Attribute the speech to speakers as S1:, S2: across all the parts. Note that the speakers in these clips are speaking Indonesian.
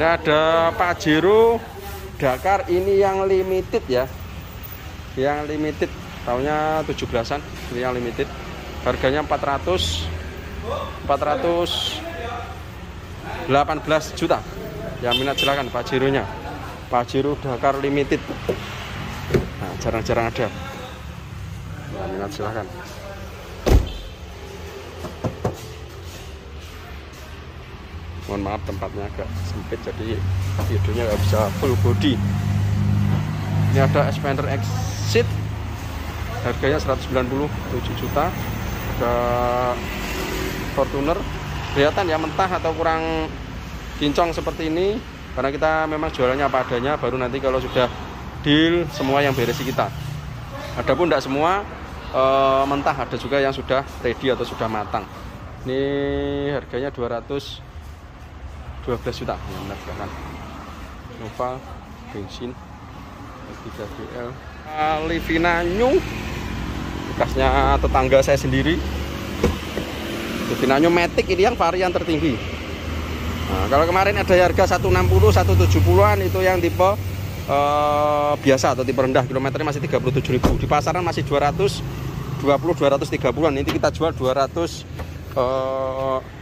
S1: Ini ada Pajero Dakar ini yang limited ya. Yang limited tahunnya 17-an, ini yang limited. Harganya 400 418 juta. Yang minat silakan Pajero-nya. Pajero Dakar limited. Nah, jarang-jarang ada. Yang minat silakan. Mohon maaf tempatnya agak sempit jadi videonya nggak bisa full body. Ini ada expander exit. Harganya 197 juta. Ada Fortuner. Kelihatan ya mentah atau kurang kincong seperti ini. Karena kita memang jualannya apa adanya baru nanti kalau sudah deal semua yang beresi kita. Adapun tidak semua e, mentah. Ada juga yang sudah ready atau sudah matang. Ini harganya 200 12 juta. Yang menargetkan Nova bensin 3 GL Livina New bekasnya tetangga saya sendiri. Livina New Matic ini yang varian tertinggi. Nah, kalau kemarin ada harga 160 170an itu yang tipe uh, biasa atau tipe rendah. Kilometernya masih 37.000 di pasaran masih 220 230an ini kita jual 200 uh,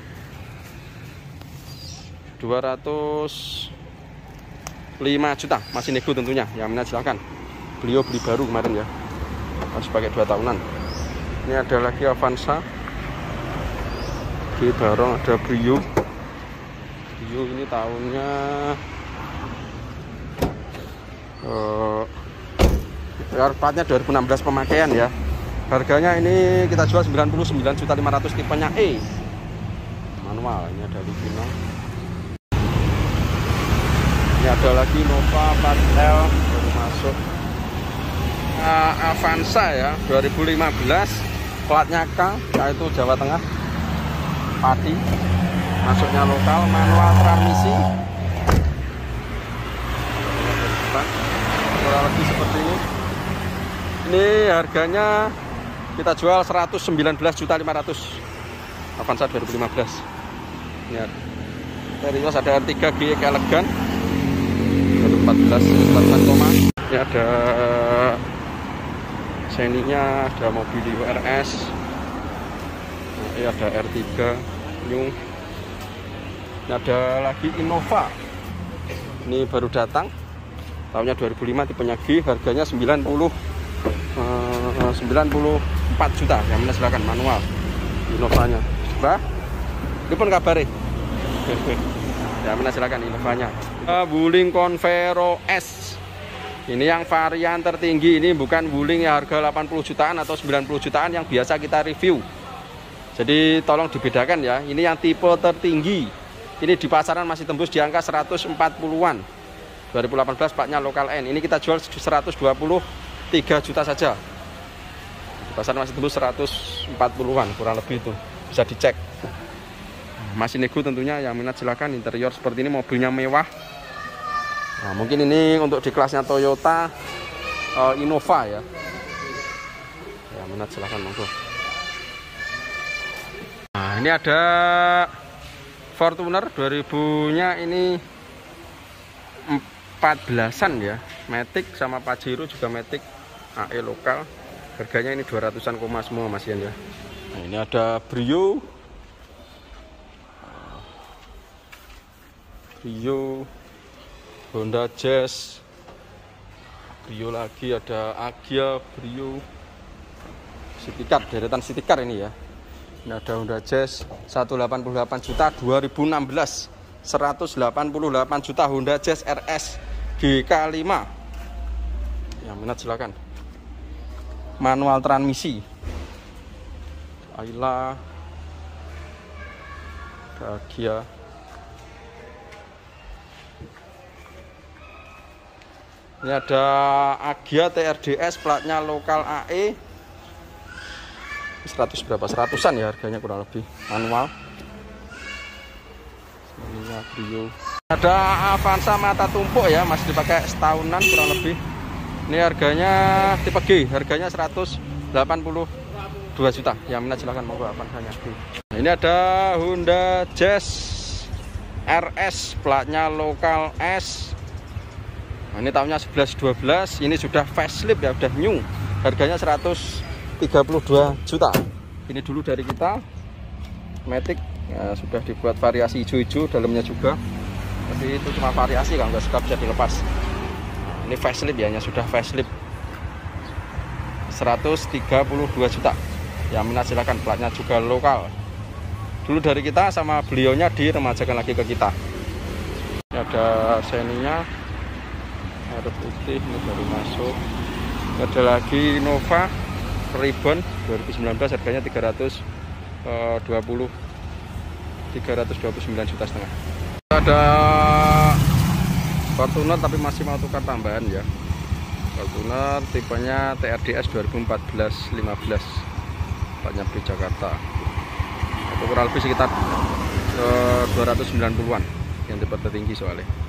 S1: 205 juta. Masih nego tentunya. Yang minat silahkan. Beliau beli baru kemarin ya. Masih pakai dua tahunan. Ini ada lagi Avanza. Di barong ada Brio. Brio ini tahunnya uh, Arpatnya 2016 pemakaian ya. Harganya ini kita jual 99 juta 500 tipenya E. Manual ini ada Livino ada lagi Nova 4L baru masuk. Uh, Avanza ya 2015 platnya K yaitu Jawa Tengah. Pati masuknya lokal manual transmisi. Kurang lebih seperti ini. Ini harganya kita jual 119 juta 500 Avanza 2015 ini dari ada R3 GX elegan 14 14 koma ini ada seninya ada mobil RS ini ada R3 new. Ini ada lagi Innova. Ini baru datang tahunnya 2005 tipenya G harganya 90 eh, 94 juta. Yang mana silakan manual. Innovanya Mbak ini pun kabari ya mana silakan Innovanya Wuling Convero S. Ini yang varian tertinggi. Ini bukan Wuling yang harga 80 jutaan atau 90 jutaan yang biasa kita review. Jadi tolong dibedakan ya. Ini yang tipe tertinggi. Ini di pasaran masih tembus di angka 140-an 2018 paknya lokal N. Ini kita jual 123 juta saja. Di pasaran masih tembus 140-an kurang lebih itu. Bisa dicek masih nego tentunya yang minat silahkan interior seperti ini mobilnya mewah Nah, mungkin ini untuk di kelasnya Toyota uh, Innova ya. Ya, minat silahkan monggo. Nah, ini ada Fortuner 2000-nya ini 14-an ya. Matic sama Pajero juga Matic AE lokal. Harganya ini 200-an koma semua Mas Ian ya. Nah, ini ada Brio. Brio Honda Jazz Brio lagi ada Agia Brio. Citicar deretan Citicar ini ya. Ini ada Honda Jazz 188 juta 2016 188 juta Honda Jazz RS GK5 yang minat silakan. Manual transmisi. Ayla Agia Ini ada Agia TRDS platnya lokal AE 100 berapa? Seratusan ya harganya kurang lebih manual. Ini. Ada Avanza mata tumpuk ya, masih dipakai setahunan kurang lebih. Ini harganya tipe G, harganya 182 juta. Yang minat silahkan monggo Avanzanya. Nah, ini ada Honda Jazz RS platnya lokal S ini tahunnya 1112 ini sudah facelift ya udah new. Harganya 132 juta. Ini dulu dari kita Matic ya, sudah dibuat variasi hijau-hijau dalamnya juga. Tapi itu cuma variasi kalau nggak suka bisa dilepas. Ini facelift ya hanya sudah facelift 132 juta. Yang minat silahkan platnya juga lokal. Dulu dari kita sama beliaunya diremajakan lagi ke kita. Ini ada seninya putih ini baru masuk. Ada lagi Nova Ribbon 2019 harganya 320 329 juta setengah. Ada Fortuner tapi masih mau tukar tambahan ya. Fortuner tipenya TRDS 2014 15 banyak di Jakarta. Itu kurang lebih sekitar uh, 290-an yang tipe tertinggi soalnya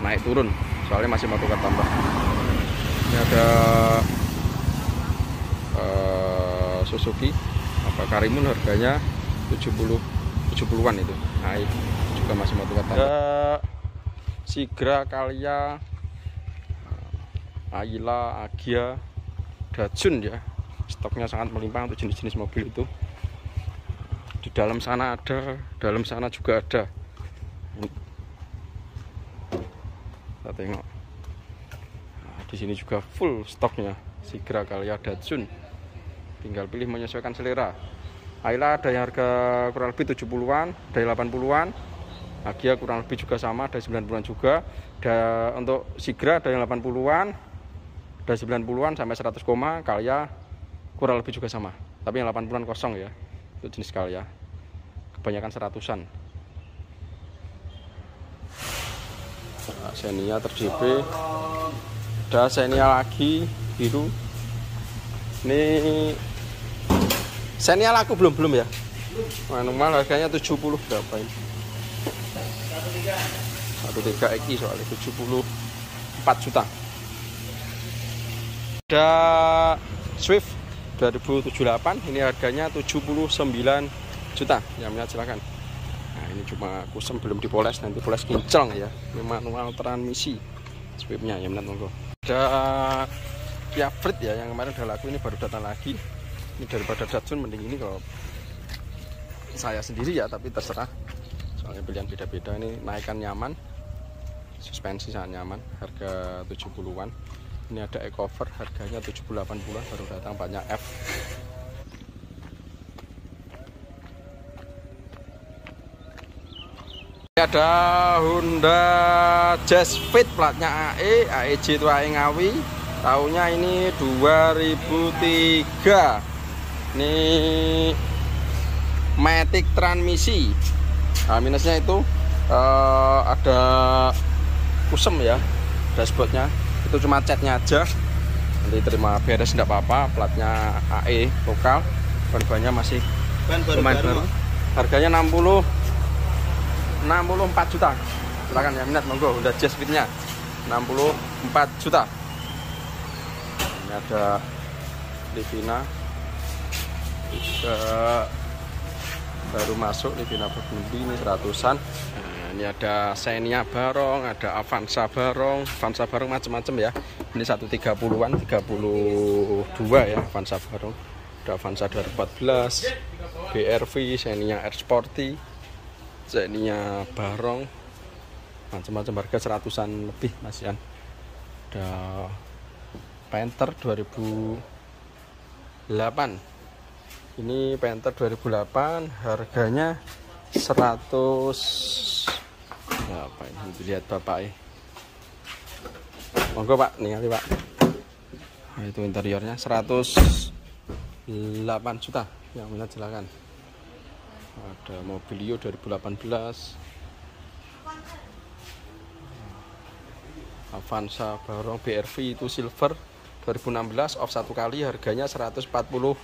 S1: naik turun. Soalnya masih mau tukar tambah. Ini ada uh, Suzuki apa Karimun harganya 70 70-an itu naik. Juga masih mau tukar tambah. Ada Sigra Kalia Ayla, Agia, Dajun ya. Stoknya sangat melimpah untuk jenis-jenis mobil itu. Di dalam sana ada dalam sana juga ada tengok. Nah, di sini juga full stoknya. Sigra Kalya Datsun tinggal pilih menyesuaikan selera. Ayla ada yang harga kurang lebih 70-an dari 80-an Agia kurang lebih juga sama ada 90-an juga. Ada untuk Sigra ada yang 80-an ada 90-an sampai 100 koma. Kalya kurang lebih juga sama. Tapi yang 80-an kosong ya itu jenis Kalya kebanyakan 100-an Xenia ter-JP ada Xenia lagi biru. Ini Xenia laku belum belum ya? Manual harganya 70 berapa ini? 13 Eki soalnya 74 juta. Ada Swift 2078 ini harganya 79 juta. Yang minat silahkan cuma kusem belum dipoles nanti poles kinclong ya. Ini manual transmisi Swiftnya yang minat monggo ada Kia Frit ya yang kemarin udah laku ini baru datang lagi. Ini daripada Datsun mending ini kalau saya sendiri ya tapi terserah. Soalnya pilihan beda-beda ini naikkan nyaman suspensi sangat nyaman harga 70-an ini ada ecover harganya 78 bulan baru datang banyak F ada Honda Jazz Fit platnya AE AEG itu AE Ngawi. Tahunnya ini 2003 ini Matic transmisi. Nah, minusnya itu uh, ada kusem ya dashboardnya. Itu cuma catnya aja. Nanti terima beres tidak apa-apa. Platnya AE lokal. Ban-bannya masih ban baru, baru. harganya 60 64 juta. Silahkan ya minat monggo. Udah jazz fitnya 64 juta. Ini ada Livina. Baru masuk Livina Burgundy ini seratusan ini ada Xenia Barong ada Avanza Barong. Avanza Barong macam-macam ya. Ini 130-an 32 ya Avanza Barong. Ada Avanza 2014 BRV Xenia R Sporty Xenia Barong. Macam-macam harga seratusan lebih Mas Yan ada Panther 2008 ini Panther 2008 harganya 100 apa ini? Dilihat bapak ya monggo pak. Nih pak. Nah, itu interiornya 108 juta. Yang minat silakan ada mobilio 2018 Avanza Barong BRV itu silver 2016 off satu kali harganya 140 uh,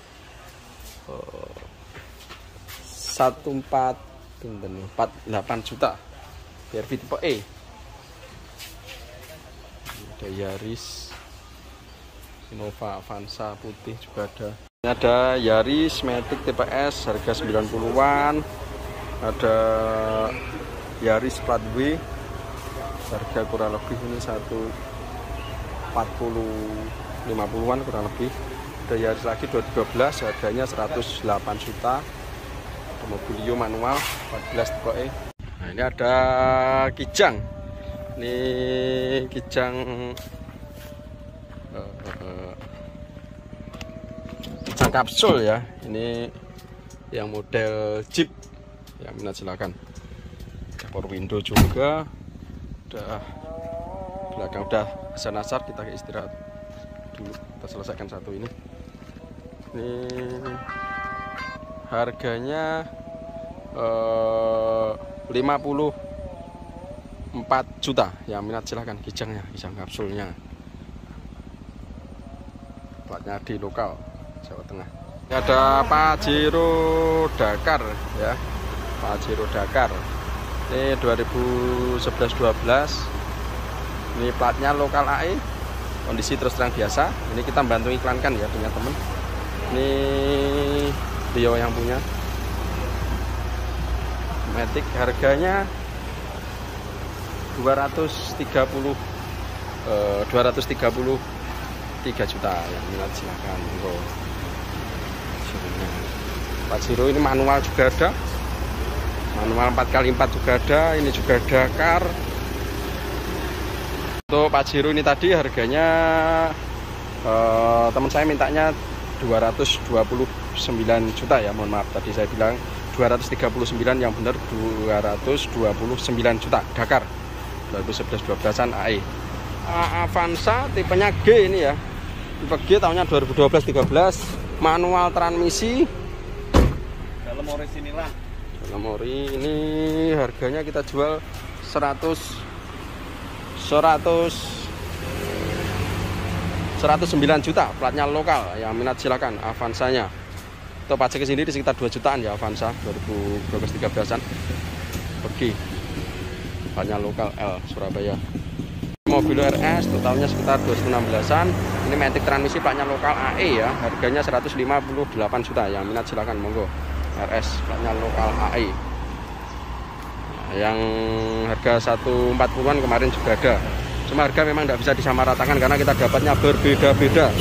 S1: 14 48 juta. BRV tipe E. Ada Yaris Innova Avanza putih juga ada ini ada Yaris Matic tipe S harga 90-an ada Yaris plat W harga kurang lebih ini satu 40 50-an kurang lebih. Ada Yaris lagi 2012 harganya 108 juta. Ada mobilio manual 14 pokoknya. Nah ini ada kijang. Ini kijang uh, kijang kapsul ya. Ini yang model Jeep. Ya minat silakan. Power window juga. Udah belakang udah asar asar kita istirahat dulu. Kita selesaikan satu ini. Ini harganya eh, 54 juta. Ya minat silahkan kijangnya kijang kapsulnya. Platnya di lokal Jawa Tengah. Ini ada Pajero Dakar ya. Pajero Dakar. Ini 2011-12 ini platnya lokal AE kondisi terus terang biasa. Ini kita bantu iklankan ya punya temen. Ini Rio yang punya. Matic harganya 230 eh, 233 juta. Yang minat silahkan monggo Pajero ini manual juga ada. Manual 4x4 juga ada ini juga Dakar untuk Pajero ini tadi harganya eh, teman saya mintanya 229 juta ya mohon maaf tadi saya bilang 239 yang benar 229 juta Dakar. 2011-12an AE. Avanza tipenya G ini ya. Tipe G tahunnya 2012-13 manual transmisi
S2: dalam ori sinilah.
S1: Dalam ori ini harganya kita jual 100 100 109 juta. Platnya lokal. Yang minat silakan Avanza-nya. Untuk pajak sendiri sekitar 2 jutaan ya Avanza 2012-13an pergi. Platnya lokal L Surabaya. Mobil RS totalnya sekitar 216an ini Matic transmisi platnya lokal AE ya harganya 158 juta. Yang minat silakan monggo RS platnya lokal AE yang harga 140-an kemarin juga ada. Cuma harga memang tidak bisa disamaratakan karena kita dapatnya berbeda-beda.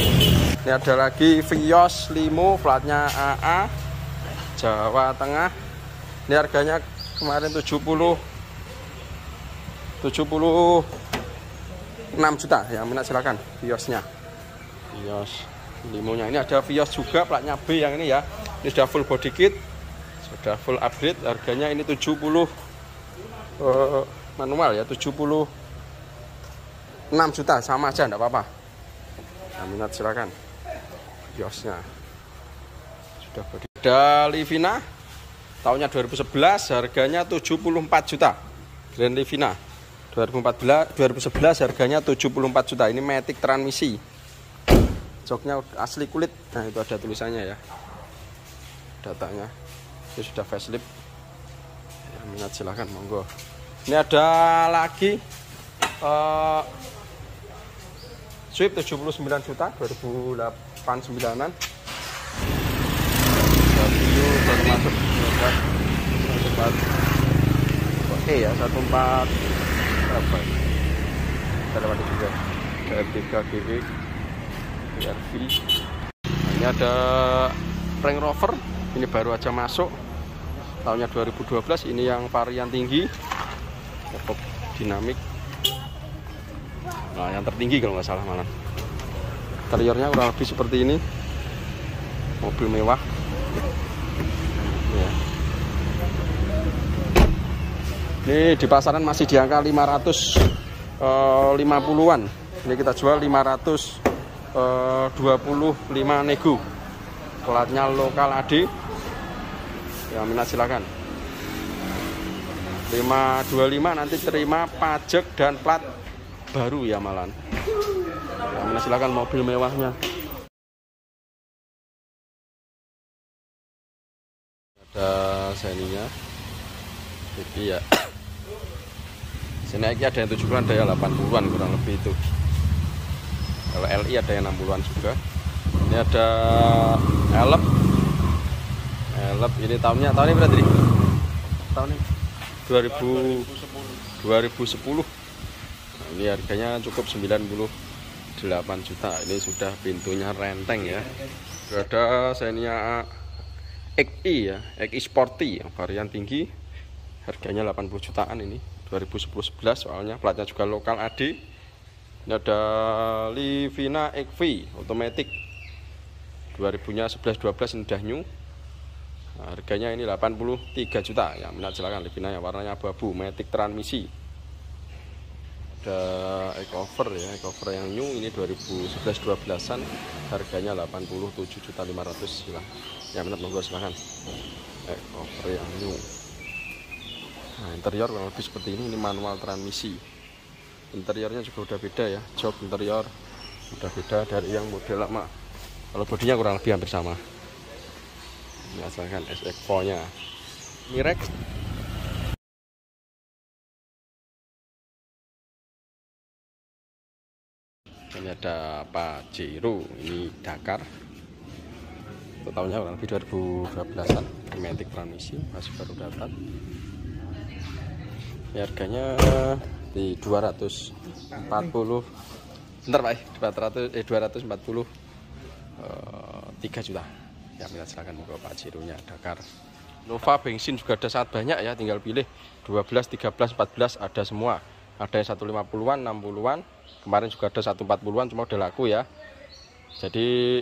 S1: Ini ada lagi Vios Limo platnya AA Jawa Tengah. Ini harganya kemarin 70 76 juta. Yang minat silakan Viosnya. Vios Limonya. Ini ada Vios juga platnya B yang ini ya ini sudah full body kit sudah full upgrade. Harganya ini 70 uh, manual ya 76 juta. Sama aja enggak apa-apa. Nah, minat silakan. Kiosnya. Sudah ada Livina tahunnya 2011 harganya 74 juta. Grand Livina 2014 2011 harganya 74 juta. Ini Matic transmisi. Joknya asli kulit. Nah itu ada tulisannya ya datanya itu sudah facelift. Ya, minat silahkan monggo. Ini ada lagi uh, Swift 79 juta 2089an W baru masuk oke ya 14 berapa kita lewati juga KR3 GE BRV nah, ini ada Range Rover ini baru aja masuk. Tahunnya 2012 ini yang varian tinggi. Pop dinamik. Nah yang tertinggi kalau nggak salah malah interiornya kurang lebih seperti ini. Mobil mewah. Ya. ini di pasaran masih di angka 550-an eh, ini kita jual 525 eh, nego platnya lokal AD yang minat silakan. 525 nanti terima pajak dan plat baru ya malan. Ya, silakan mobil mewahnya. Ada seninya. Jadi ya sini ada yang 70-an ada yang 80-an kurang lebih itu. Kalau LI ada yang 60-an juga ini ada elep. Elep ini tahunnya tahun ini berarti tahun ini. 2000 2010 nah, ini harganya cukup 98 juta. Ini sudah pintunya renteng ya. Ada Xenia XI ya XI Sporty yang varian tinggi. Harganya 80 jutaan ini 2010-11 soalnya. Platnya juga lokal AD ini ada Livina XV otomatis 2000 nya 11-12 ini udah new. Nah, harganya ini 83 juta. Ya minat silakan Livina ya. Warnanya abu-abu matic transmisi. Ada ecover ya ecover yang new ini 2011-12an harganya 87 juta 500 silah ya minat monggo silahkan ecover yang new. Nah interior kurang lebih seperti ini ini manual transmisi. Interiornya juga udah beda ya. Jok interior udah beda dari yang model lama kalau bodinya kurang lebih hampir sama. Ini asalkan SX4 nya Mirex ini ada Pajero ini Dakar. Tahunnya kurang lebih 2012an Matic transmisi masih baru datang ini harganya di 240 bentar pak. 200 eh 240 eh, 3 juta. Ya kita silakan ke Pak Cirunya Dakar. Nova bensin juga ada sangat banyak ya tinggal pilih. 12 13 14 ada semua. Ada yang 150-an 60-an kemarin juga ada 140-an cuma udah laku ya. Jadi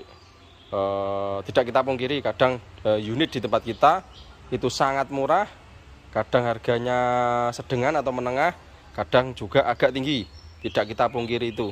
S1: eh, tidak kita pungkiri kadang eh, unit di tempat kita itu sangat murah. Kadang harganya sedengan atau menengah kadang juga agak tinggi. Tidak kita pungkiri itu